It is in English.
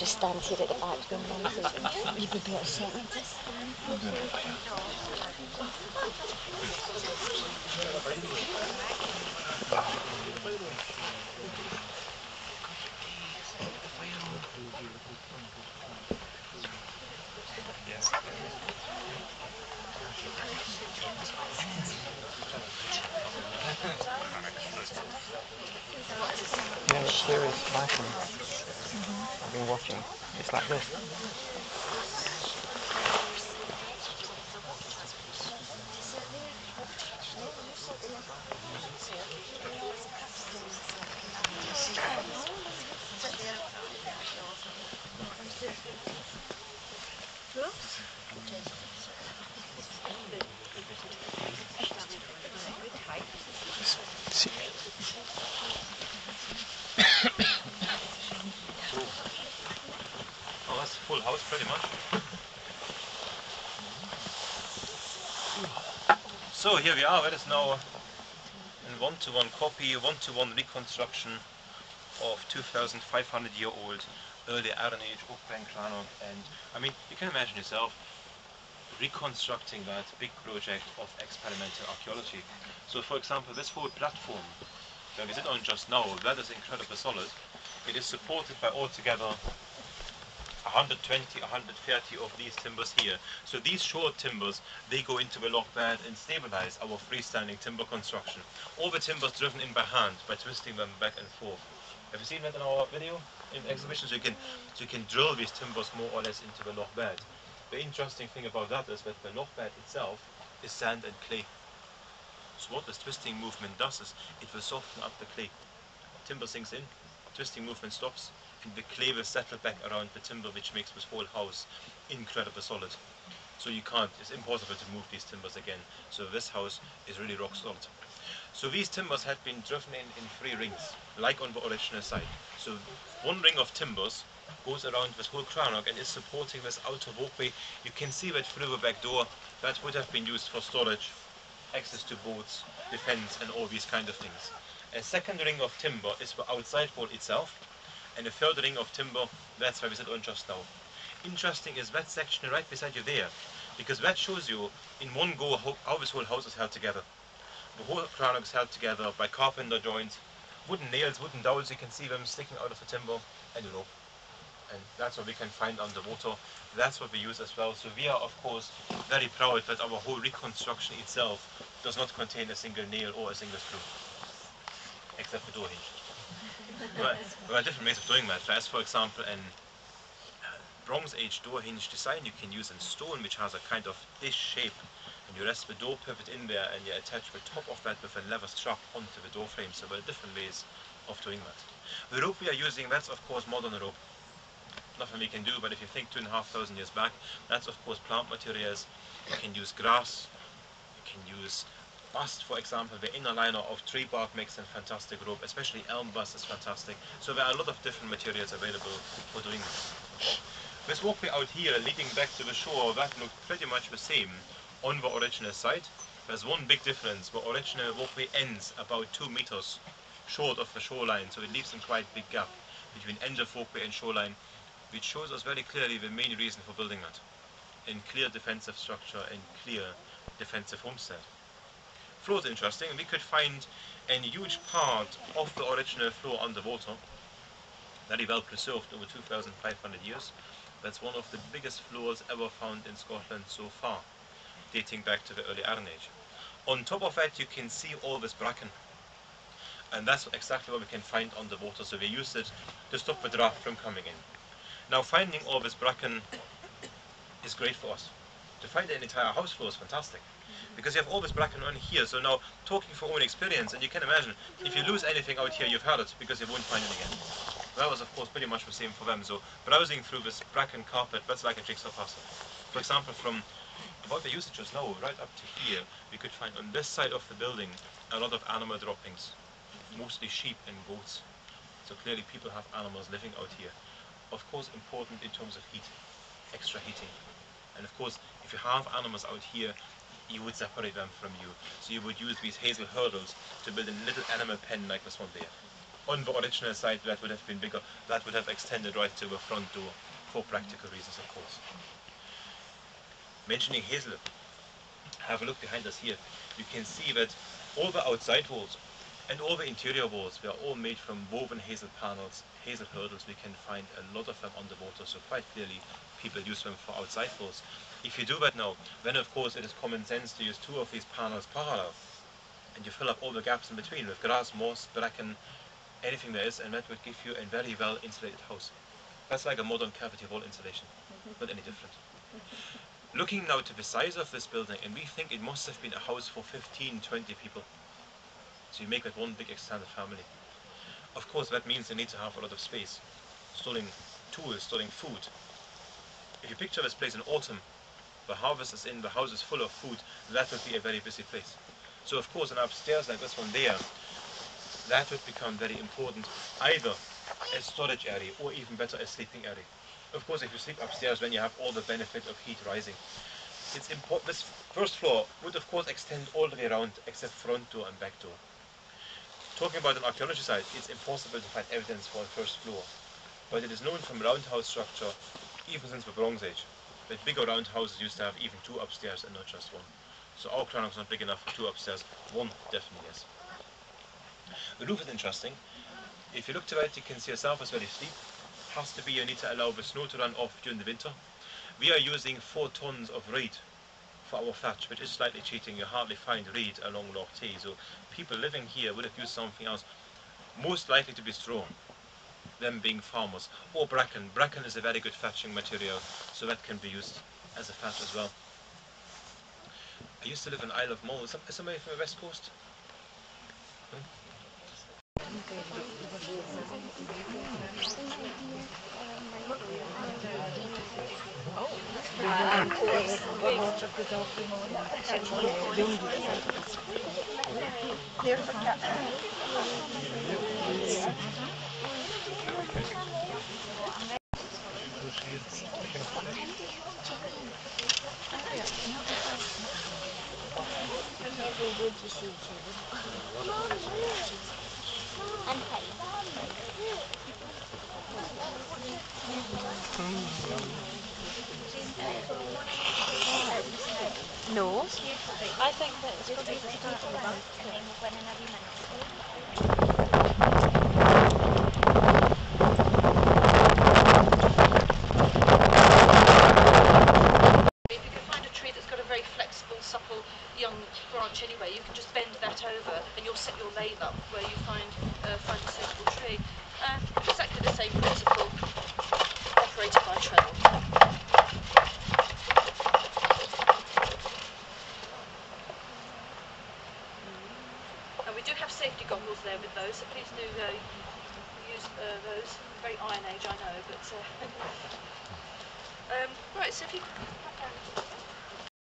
just stand here at the back doing one You could be at a second. Yeah, here is Michael. Been watching. It's like this. See. Oh, that's full house pretty much. So here we are, that is now a one-to-one copy, one-to-one reconstruction of 2,500 year old early Iron Age Oak Bank Crannog. And I mean, you can imagine yourself reconstructing that big project of experimental archaeology. So for example, this whole platform that we sit on just now, that is incredibly solid. It is supported by altogether 120, 130 of these timbers here. So these short timbers, they go into the lock bed and stabilize our freestanding timber construction. All the timbers driven in by hand by twisting them back and forth. Have you seen that in our video in exhibition? So you can, so you can drill these timbers more or less into the lock bed. The interesting thing about that is that the lock bed itself is sand and clay. So what this twisting movement does is it will soften up the clay. Timber sinks in, twisting movement stops, the clay will settle back around the timber which makes this whole house incredibly solid. So you can't, it's impossible to move these timbers again. So this house is really rock solid. So these timbers had been driven in in three rings, like on the original site. So one ring of timbers goes around this whole crannog and is supporting this outer walkway. You can see that through the back door, that would have been used for storage, access to boats, defense and all these kind of things. A second ring of timber is the outside wall itself, and a third ring of timber, that's where we sit on just now. Interesting is that section right beside you there, because that shows you in one go how, how this whole house is held together. The whole crannog is held together by carpenter joints, wooden nails, wooden dowels, you can see them sticking out of the timber, and you know. And that's what we can find underwater. That's what we use as well. So we are of course very proud that our whole reconstruction itself does not contain a single nail or a single screw. Except the door hinge. But there are different ways of doing that. As for example an uh, Bronze Age door hinge design you can use in stone which has a kind of dish shape and you rest the door pivot in there and you attach the top of that with a leather strap onto the door frame. So there are different ways of doing that. The rope we are using, that's of course modern rope. Nothing we can do, but if you think two and a half thousand years back, that's of course plant materials. You can use grass, you can use bast, for example, the inner liner of tree bark makes a fantastic rope, especially elm bast is fantastic. So there are a lot of different materials available for doing this. This walkway out here leading back to the shore, that looked pretty much the same on the original site. There's one big difference. The original walkway ends about two meters short of the shoreline, so it leaves a quite big gap between end of walkway and shoreline, which shows us very clearly the main reason for building that. In clear defensive structure and clear defensive homestead. Floor is interesting. We could find a huge part of the original floor underwater, very well preserved over 2,500 years. That's one of the biggest floors ever found in Scotland so far dating back to the early Iron Age. On top of that you can see all this bracken and that's exactly what we can find underwater so we use it to stop the draft from coming in. Now finding all this bracken is great for us. To find an entire house floor is fantastic because you have all this bracken on here so now talking from own experience and you can imagine if you lose anything out here you've heard it because you won't find it again. That was of course pretty much the same for them so browsing through this bracken carpet that's like a jigsaw puzzle. For example from about the usages now, right up to here, we could find on this side of the building a lot of animal droppings, mostly sheep and goats. So clearly people have animals living out here. Of course important in terms of heat, extra heating. And of course if you have animals out here, you would separate them from you. So you would use these hazel hurdles to build a little animal pen like this one there. On the original site, that would have been bigger. That would have extended right to the front door for practical reasons, of course. Mentioning hazel, have a look behind us here. You can see that all the outside walls and all the interior walls were all made from woven hazel panels, hazel hurdles. We can find a lot of them underwater, so quite clearly people use them for outside walls. If you do that now, then of course it is common sense to use two of these panels parallel and you fill up all the gaps in between with grass, moss, bracken, anything there is, and that would give you a very well insulated house. That's like a modern cavity wall insulation, mm-hmm. not any different. Looking now to the size of this building, and we think it must have been a house for 15, 20 people. So you make that one big extended family. Of course, that means you need to have a lot of space, storing tools, storing food. If you picture this place in autumn, the harvest is in, the house is full of food, that would be a very busy place. So of course, an upstairs like this one there, that would become very important, either a storage area or even better a sleeping area. Of course, if you sleep upstairs, then you have all the benefit of heat rising. It's important. This first floor would, of course, extend all the way around except front door and back door. Talking about an archaeology site, it's impossible to find evidence for a first floor, but it is known from roundhouse structure, even since the Bronze Age, that bigger roundhouses used to have even two upstairs and not just one. So our Crannog is not big enough for two upstairs. One definitely is. The roof is interesting. If you look to it, you can see yourself is very steep has to be you need to allow the snow to run off during the winter. We are using four tons of reed for our thatch, which is slightly cheating. You hardly find reed along Loch Tay, so people living here would have used something else, most likely to be straw, them being farmers, or bracken. Bracken is a very good thatching material, so that can be used as a thatch as well. I used to live in Isle of Mull. Is somebody from the west coast? Hmm? No. I think that it's probably If you can find a tree that's got a very flexible, supple, young branch anyway, you can just bend that over and you'll set your lathe up where you find uh, find a suitable tree. Uh, exactly the same principle operated by treadle. And we do have safety goggles there with those, so please do uh, use uh, those. Very Iron Age, I know, but. Uh, um, right, so if you.